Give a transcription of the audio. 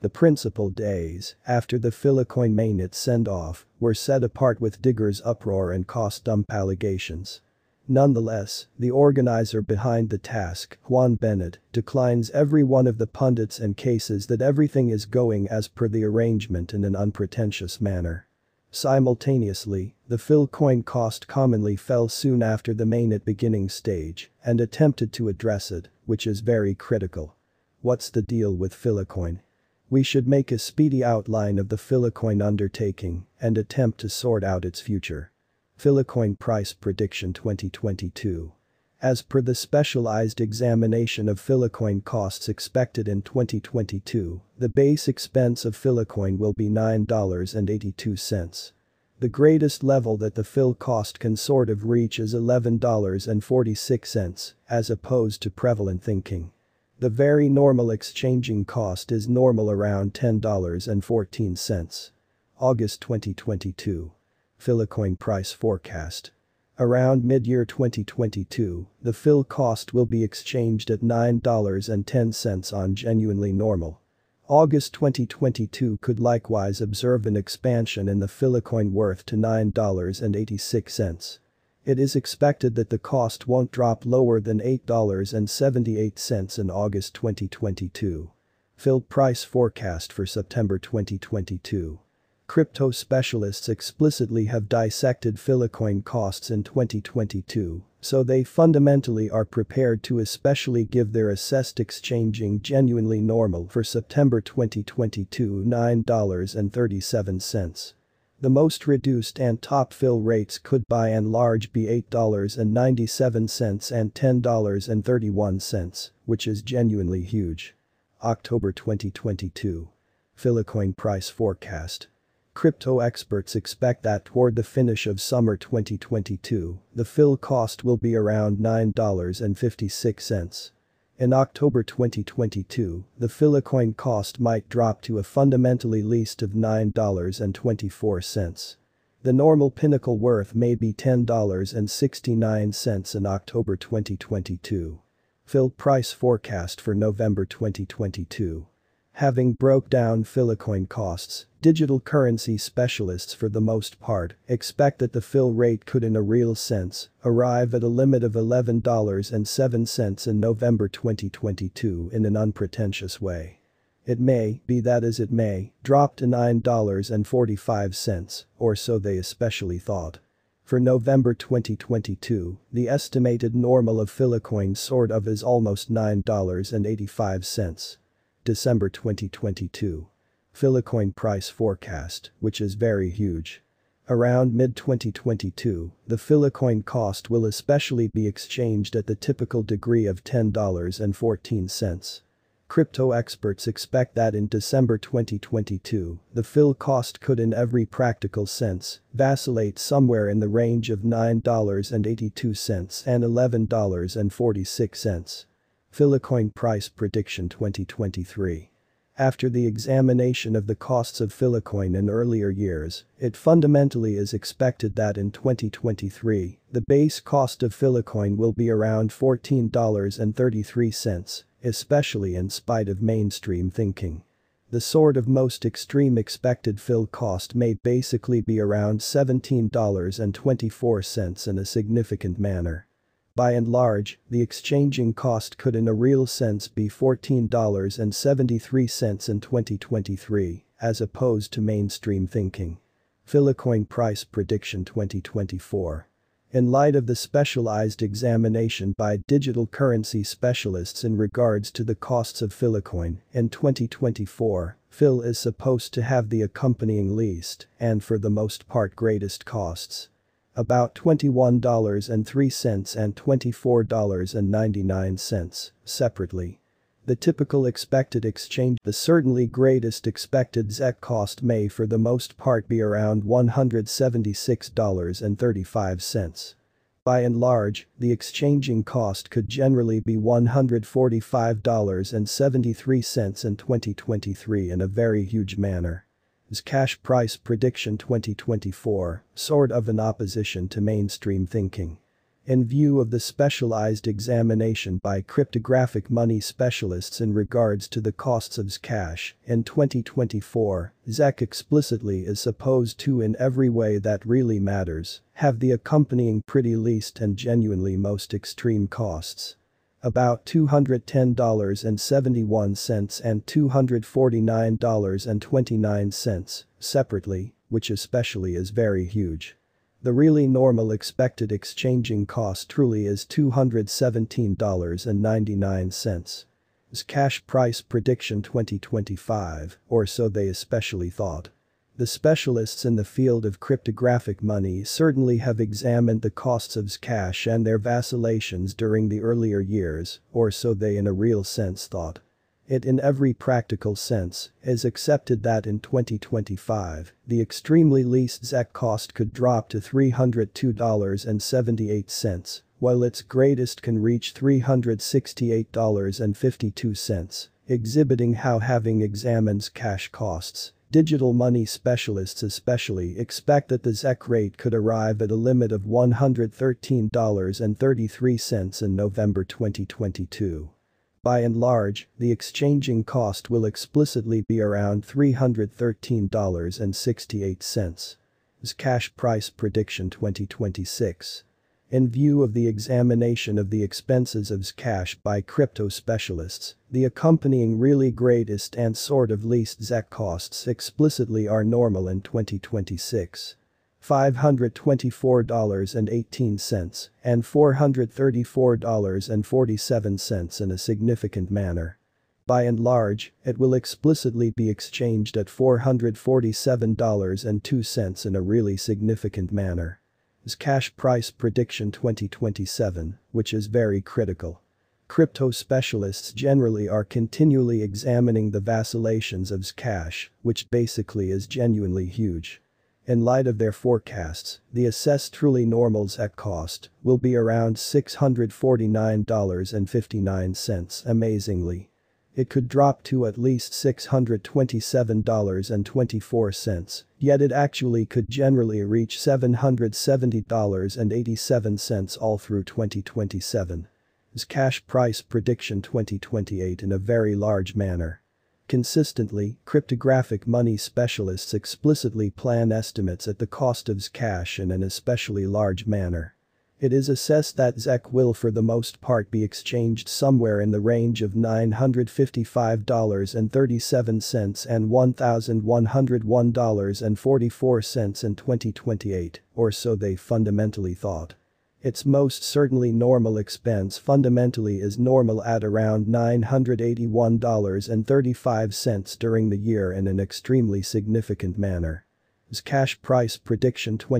The principal days, after the Filecoin mainnet send-off, were set apart with diggers uproar and cost dump allegations. Nonetheless, the organizer behind the task, Juan Benet, declines every one of the pundits and cases that everything is going as per the arrangement in an unpretentious manner. Simultaneously, the Filecoin cost commonly fell soon after the mainnet beginning stage and attempted to address it, which is very critical. What's the deal with Filecoin? We should make a speedy outline of the Filecoin undertaking and attempt to sort out its future. Filecoin Price Prediction 2022 as per the specialized examination of Filecoin costs expected in 2022, the base expense of Filecoin will be $9.82. The greatest level that the FIL cost can sort of reach is $11.46, as opposed to prevalent thinking. The very normal exchanging cost is normal around $10.14. August 2022 Filecoin price forecast. Around mid-year 2022, the FIL cost will be exchanged at $9.10 on genuinely normal. August 2022 could likewise observe an expansion in the Filecoin worth to $9.86. It is expected that the cost won't drop lower than $8.78 in August 2022. FIL price forecast for September 2022. Crypto specialists explicitly have dissected Filecoin costs in 2022, so they fundamentally are prepared to especially give their assessed exchanging genuinely normal for September 2022 $9.37. The most reduced and top FIL rates could by and large be $8.97 and $10.31, which is genuinely huge. October 2022. Filecoin price forecast. Crypto experts expect that toward the finish of summer 2022, the FIL cost will be around $9.56. In October 2022, the Filecoin cost might drop to a fundamentally least of $9.24. The normal pinnacle worth may be $10.69 in October 2022. FIL price forecast for November 2022. Having broke down Filecoin costs, digital currency specialists for the most part expect that the FIL rate could in a real sense arrive at a limit of $11.07 in November 2022 in an unpretentious way. It may, be that as it may, drop to $9.45 or so they especially thought. For November 2022, the estimated normal of Filecoin sort of is almost $9.85. December 2022. Filecoin price forecast, which is very huge. Around mid-2022, the Filecoin cost will especially be exchanged at the typical degree of $10.14. Crypto experts expect that in December 2022, the FIL cost could in every practical sense vacillate somewhere in the range of $9.82 and $11.46. Filecoin Price Prediction 2023 after the examination of the costs of Filecoin in earlier years, it fundamentally is expected that in 2023, the base cost of Filecoin will be around $14.33, especially in spite of mainstream thinking. The sort of most extreme expected FIL cost may basically be around $17.24 in a significant manner. By and large, the exchanging cost could in a real sense be $14.73 in 2023, as opposed to mainstream thinking. Filecoin Price Prediction 2024 in light of the specialized examination by digital currency specialists in regards to the costs of Filecoin, in 2024, FIL is supposed to have the accompanying least and for the most part greatest costs about $21.03 and $24.99, separately. The typical expected exchange the certainly greatest expected ZEC cost may for the most part be around $176.35. By and large, the exchanging cost could generally be $145.73 in 2023 in a very huge manner. Cash Price Prediction 2024, sort of an opposition to mainstream thinking. In view of the specialized examination by cryptographic money specialists in regards to the costs of Zcash, in 2024, ZEC explicitly is supposed to in every way that really matters, have the accompanying pretty least and genuinely most extreme costs. About $210.71 and $249.29, separately, which especially is very huge. The really normal expected exchanging cost truly is $217.99. Cash price prediction 2025, or so they especially thought. The specialists in the field of cryptographic money certainly have examined the costs of Zcash and their vacillations during the earlier years, or so they in a real sense thought. It in every practical sense is accepted that in 2025, the extremely least ZEC cost could drop to $302.78, while its greatest can reach $368.52, exhibiting how having examines cash costs Digital money specialists especially expect that the ZEC rate could arrive at a limit of $113.33 in November 2022. By and large, the exchanging cost will explicitly be around $313.68. Zcash price prediction 2026. In view of the examination of the expenses of Zcash by crypto specialists, the accompanying really greatest and sort of least ZEC costs explicitly are normal in 2026. $524.18 and $434.47 in a significant manner. By and large, it will explicitly be exchanged at $447.02 in a really significant manner. Zcash price prediction 2027, which is very critical. Crypto specialists generally are continually examining the vacillations of Zcash, which basically is genuinely huge. In light of their forecasts, the assessed truly normal ZEC cost will be around $649.59 amazingly. It could drop to at least $627.24, yet it actually could generally reach $770.87 all through 2027. Zcash price prediction 2028 in a very large manner. Consistently, cryptographic money specialists explicitly plan estimates at the cost of cash in an especially large manner. It is assessed that ZEC will for the most part be exchanged somewhere in the range of $955.37 and $1,101.44 in 2028, or so they fundamentally thought. Its most certainly normal expense fundamentally is normal at around $981.35 during the year in an extremely significant manner. Cash price prediction 20